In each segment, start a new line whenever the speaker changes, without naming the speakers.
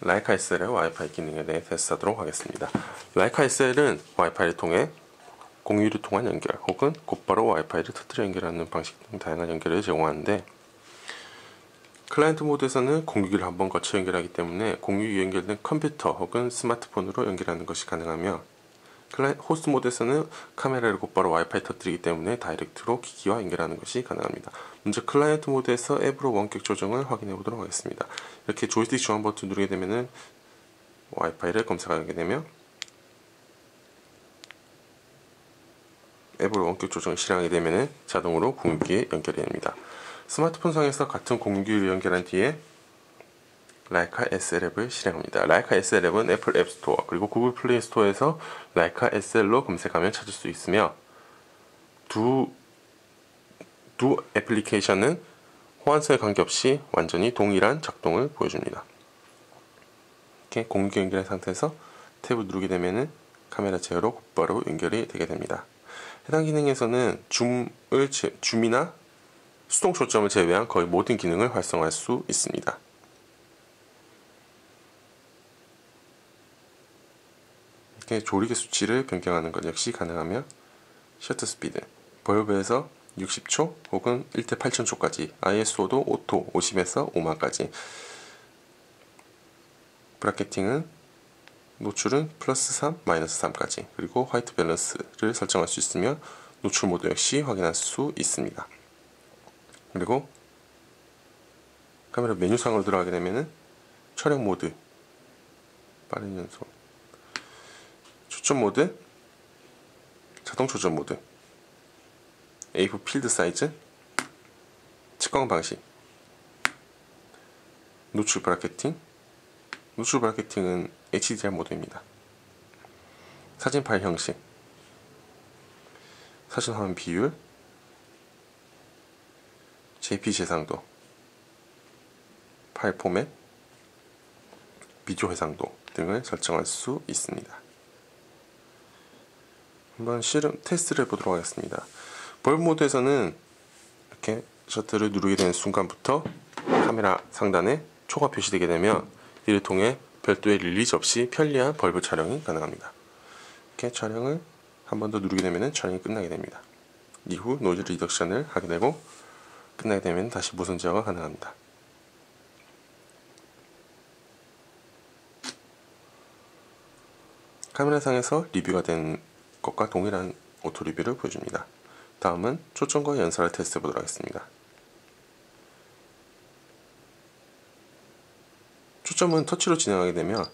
라이카 SL의 와이파이 기능에 대해 테스트하도록 하겠습니다. 라이카 SL은 와이파이를 통해 공유를 통한 연결 혹은 곧바로 와이파이를 터뜨려 연결하는 방식 등 다양한 연결을 제공하는데 클라이언트 모드에서는 공유기를 한 번 거쳐 연결하기 때문에 공유기 연결된 컴퓨터 혹은 스마트폰으로 연결하는 것이 가능하며 호스트 모드에서는 카메라를 곧바로 와이파이 터뜨리기 때문에 다이렉트로 기기와 연결하는 것이 가능합니다. 먼저 클라이언트 모드에서 앱으로 원격 조정을 확인해 보도록 하겠습니다. 이렇게 조이스틱 중앙 버튼 누르게 되면은 와이파이를 검색하게 되며 앱으로 원격 조정을 실행하게 되면은 자동으로 공유기에 연결이 됩니다. 스마트폰 상에서 같은 공유기를 연결한 뒤에 라이카 SL 앱을 실행합니다. 라이카 SL 앱은 애플 앱 스토어 그리고 구글 플레이 스토어에서 라이카 SL로 검색하면 찾을 수 있으며 두, 두 애플리케이션은 호환성에 관계없이 완전히 동일한 작동을 보여줍니다. 이렇게 공유 연결한 상태에서 탭을 누르게 되면 카메라 제어로 곧바로 연결이 되게 됩니다. 해당 기능에서는 줌을 줌이나 수동 초점을 제외한 거의 모든 기능을 활성화할 수 있습니다. 이렇게 조리개 수치를 변경하는 것 역시 가능하며 셔터 스피드 벌브에서 60초 혹은 1대 8000초까지 ISO도 오토 50에서 5만까지. bracketing은 노출은 플러스 3, 마이너스 3까지. 그리고 white balance를 설정할 수 있으며 노출 모드 역시 확인할 수 있습니다. 그리고 카메라 메뉴상으로 들어가게 되면 은 촬영 모드 빠른 연속 초점 모드? 자동 초점 모드. AF field size? 측광 방식. 노출 bracketing? 노출 bracketing은 HDR 모드입니다. 사진 파일 형식. 사진 화면 비율? JPG 해상도. 파일 포맷? 비디오 해상도 등을 설정할 수 있습니다. 한번 실험 테스트를 해보도록 하겠습니다. 벌브 모드에서는 이렇게 셔터를 누르게 되는 순간부터 카메라 상단에 초가 표시되게 되면 이를 통해 별도의 release 없이 편리한 벌브 촬영이 가능합니다. 이렇게 촬영을 한 번 더 누르게 되면 촬영이 끝나게 됩니다. 이후 noise reduction을 하게 되고 끝나게 되면 다시 무선 제어가 가능합니다. 카메라상에서 리뷰가 된 것과 동일한 오토 리뷰를 보여줍니다. 다음은 초점과 연사를 테스트 해 보도록 하겠습니다. 초점은 터치로 진행하게 되면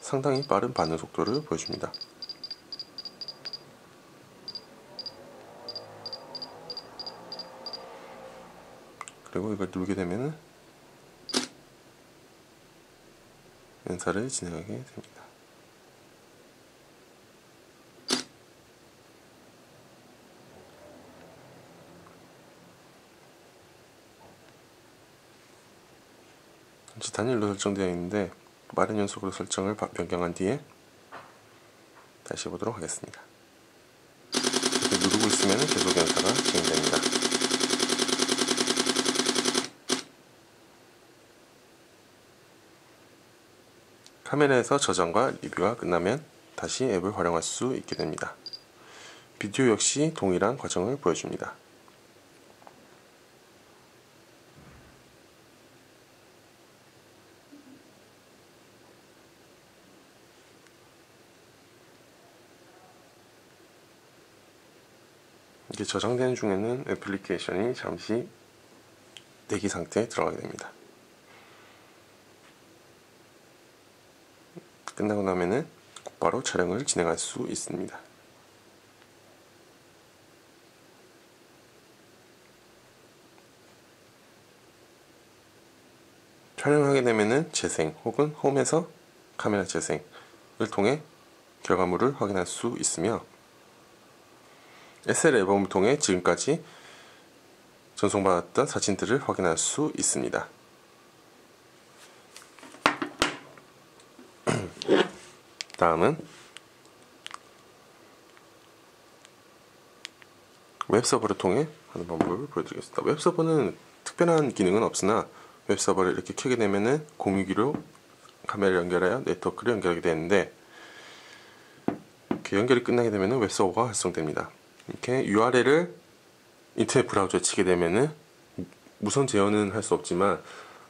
상당히 빠른 반응 속도를 보여줍니다. 그리고 이걸 누르게 되면 연사를 진행하게 됩니다. 현재 단일로 설정되어 있는데 빠른 연속으로 설정을 변경한 뒤에 다시 해보도록 하겠습니다. 누르고 있으면 계속 연사가 진행됩니다. 카메라에서 저장과 리뷰가 끝나면 다시 앱을 활용할 수 있게 됩니다. 비디오 역시 동일한 과정을 보여줍니다. 이게 저장되는 중에는 애플리케이션이 잠시 대기 상태에 들어가게 됩니다. 끝나고 나면은 곧바로 촬영을 진행할 수 있습니다. 촬영하게 되면은 재생 혹은 홈에서 카메라 재생을 통해 결과물을 확인할 수 있으며 SL 앨범을 통해 지금까지 전송받았던 사진들을 확인할 수 있습니다. 다음은 웹서버를 통해 하는 방법을 보여드리겠습니다. 웹서버는 특별한 기능은 없으나 웹서버를 이렇게 켜게 되면은 공유기로 카메라를 연결하여 네트워크를 연결하게 되는데 이렇게 연결이 끝나게 되면 웹서버가 활성됩니다. 이렇게 URL을 인터넷 브라우저에 치게 되면은 무선 제어는 할 수 없지만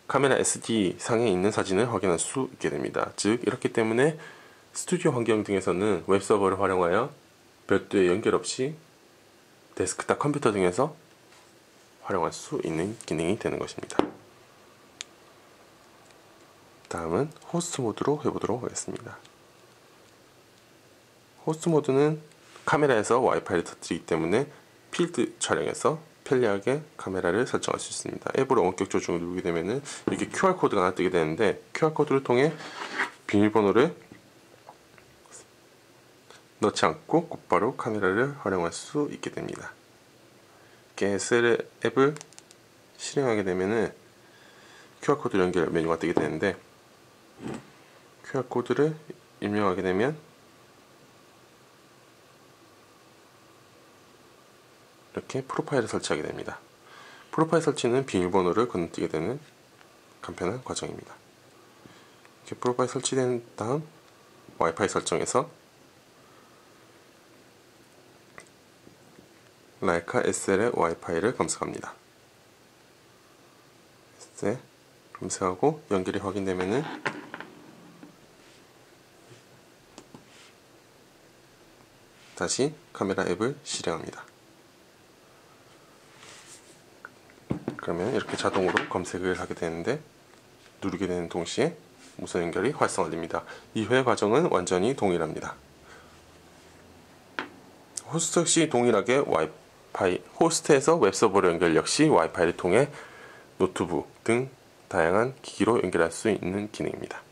카메라 SD 상에 있는 사진을 확인할 수 있게 됩니다. 즉 이렇기 때문에 스튜디오 환경 등에서는 웹서버를 활용하여 별도의 연결 없이 데스크탑 컴퓨터 등에서 활용할 수 있는 기능이 되는 것입니다. 다음은 호스트 모드로 해보도록 하겠습니다. 호스트 모드는 카메라에서 와이파이를 터뜨리기 때문에 필드 촬영에서 편리하게 카메라를 설정할 수 있습니다. 앱으로 원격 조정을 누르게 되면은 이렇게 QR코드가 하나 뜨게 되는데 QR코드를 통해 비밀번호를 넣지 않고 곧바로 카메라를 활용할 수 있게 됩니다. SL 앱을 실행하게 되면은 QR코드 연결 메뉴가 뜨게 되는데 QR코드를 입력하게 되면 이렇게 프로파일을 설치하게 됩니다. 프로파일 설치는 비밀번호를 건너뛰게 되는 간편한 과정입니다. 이렇게 프로파일 설치된 다음 와이파이 설정에서 라이카 SL의 와이파이를 검색합니다. SL 검색하고 연결이 확인되면은 다시 카메라 앱을 실행합니다. 그러면 이렇게 자동으로 검색을 하게 되는데 누르게 되는 동시에 무선 연결이 활성화됩니다. 이회 과정은 완전히 동일합니다. 호스트 역시 동일하게 와이파이, 호스트에서 웹서버 연결 역시 와이파이를 통해 노트북 등 다양한 기기로 연결할 수 있는 기능입니다.